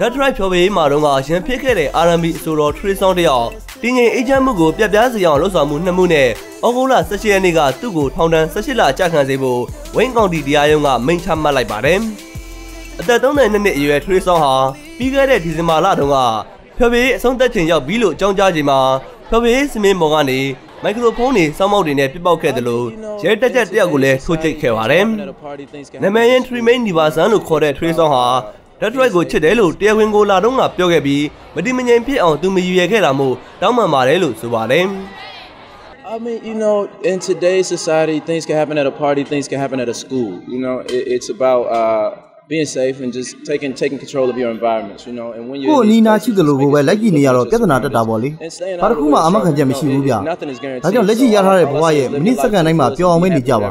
ဓာတ်ထရိုက်ဖြော်ပေးမှာတော့ကအရင်ဖြစ်ခဲ့တဲ့ R&B အဆိုတော် Trey Songz တယောက်တင်းငင်အေဂျင့်မှုကိုပြပြစေအောင်လှုပ်ဆောင်မှုနှစ်မှုနဲ့ဩဂုတ်လ18ရက်နေ့ကသူ့ကိုထောင်ဒဏ်18လကြာခံစေဖို့ဝင်းကောင်တီတရားရုံးကမိန့်ချမှတ်လိုက်ပါတယ်။အသက်32နှစ်အရွယ် Trey Songz ဟာပြီးခဲ့တဲ့ဒီဇင်ဘာလတုန်းကဖြော်ပေးအဆုံးသက်ချိန်ရောက်ပြီးလို့အကြောင်းကြားချိန်မှာဖြော်ပေးစမင်းပေါ်ကနေမိုက်ခရိုဖုန်းတွေစောင်းမောက်တွေနဲ့ပြပောက်ခဲ့တယ်လို့ရဲတက်ချက်တယောက်ကိုလည်းထိုးကျိတ်ခဲ့ပါတယ်။နာမည်ရင် Tremaine Nivasan လို့ခေါ်တဲ့ Trey Songz ဟာ Detroit ကိုချစ်တယ်လို့တရားဝင်ကိုလာတော့ကပြောခဲ့ပြီးမတိမငြိမ်ဖြစ်အောင်သူမရည်ရွယ်ခဲ့တာမို့တောင်းပန်ပါတယ်လို့ဆိုပါတယ် I mean, you know, in today's society, things can happen at a party, things can happen at a school. You know, it, it's about uh, being safe and just taking taking control of your environments. You know, and when you're ကို in နီး these နာရှိသလိုကိုပဲ places, လက်ကြည့်နေရတော့ making ပြဿနာ sure တက်တာပေါ့လေ and staying ဘာ out တစ် of ခု the မှ way အမခံ is, ချက် you မရှိ know, ဘူးဗျ it- nothing is guaranteed. ဒါကြောင့်လက်ရှိရထားတဲ့ဘဝရဲ့ So all I say is မိနစ်စက္ကန့်တိုင်းမှာ live ပျော်အောင်မနေကြပါ